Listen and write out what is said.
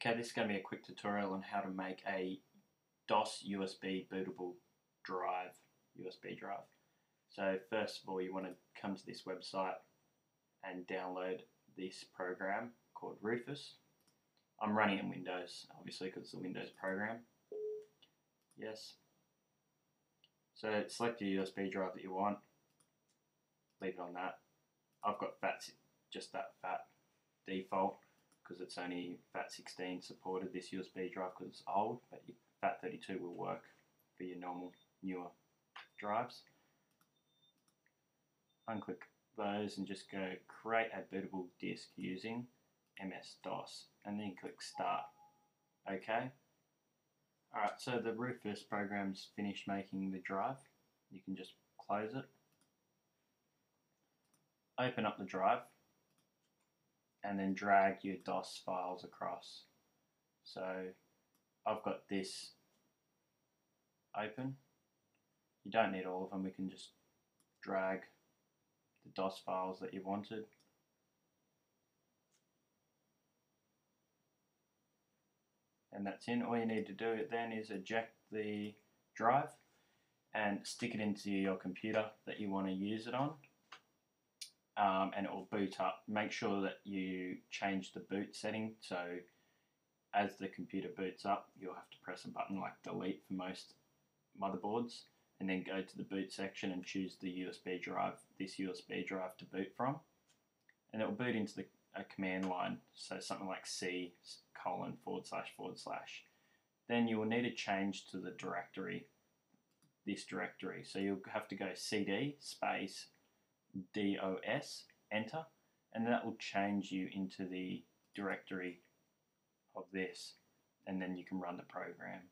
Okay, this is going to be a quick tutorial on how to make a DOS USB bootable drive, USB drive. So first of all, you want to come to this website and download this program called Rufus. I'm running in Windows, obviously, because it's a Windows program. Yes. So select your USB drive that you want. Leave it on that. I've got FAT, just that FAT default because it's only FAT16 supported this USB drive because it's old, but FAT32 will work for your normal newer drives. Unclick those and just go create a bootable disk using MS-DOS and then click start. Okay. Alright, so the Rufus program's finished making the drive. You can just close it. Open up the drive and then drag your DOS files across. So I've got this open. You don't need all of them, we can just drag the DOS files that you wanted. And that's in. All you need to do then is eject the drive and stick it into your computer that you want to use it on um, and it will boot up. Make sure that you change the boot setting so as the computer boots up, you'll have to press a button like delete for most motherboards and then go to the boot section and choose the USB drive, this USB drive to boot from. And it will boot into the, a command line, so something like C colon forward slash forward slash. Then you will need to change to the directory, this directory. So you'll have to go CD space DOS, enter, and that will change you into the directory of this, and then you can run the program.